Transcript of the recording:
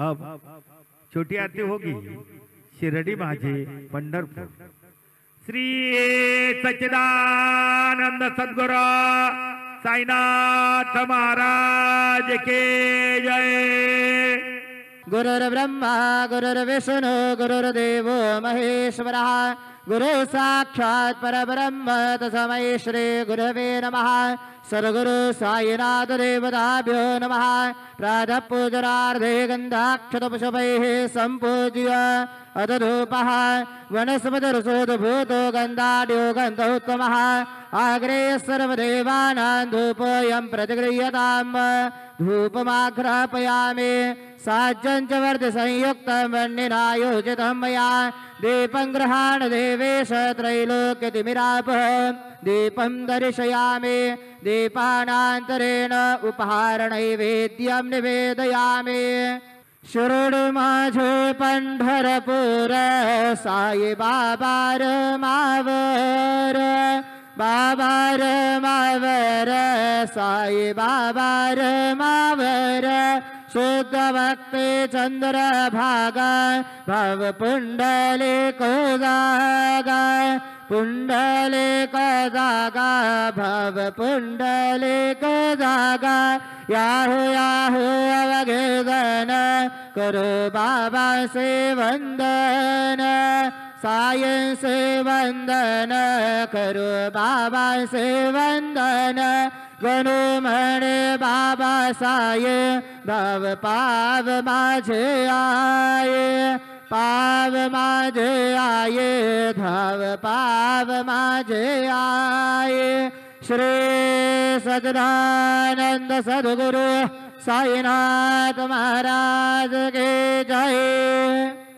अब छोटी आरती होगी शिरडी माझे, पंढरपूर। श्री सच्चिदानंद सदगुरु साईनाथ महाराज के जय। गुरुर्ब्रह्मा, गुरुर्विष्णु, गुरुर्देव, महेश्वरः। गुरु साक्षात् परब्रह्म तस्मै श्री गुरवे नमः। सद्गुरु साईनाथ देवताभ्यो नमः। प्रातः पूजनार्धे गन्धाक्षतपुष्पैः सम्पूज्य अदधूपः वनस्पतिरसोद्भूतो गन्धाढ्यो गन्धोत्तमः। आग्रे सर्वदेवानां धूपोऽयं प्रतिगृह्यताम्। धूपमाघ्रापयामि। साज्यं च वर्धसंयुक्तं वह्निनायोजितं मया। दीपं गृहाण देवेश त्रैलोक्यतिमिरापः। दीपं दर्शयामि दीपानान्तरेण उपहारनैवेद्यं निवेदयामि। शिरोड माझे पंढरपूर साई बाबार मावर। बाबार मावर साई बाबार मावर शुद्ध भक्ती चंद्र भागा भव पुंडले को जागा पुंडले को जागा भव पुंडले को जागा याहू याहू, अवघेदन, करो बाबा से वंदन। सायं से करो बाबा वंदन गणु म्हणे बाबा साय भाव पाव माझे आये पाव माझे आये धाव पाव माझे आये। श्री सजदानंद सद्गुरु साईनाथ महाराज के जय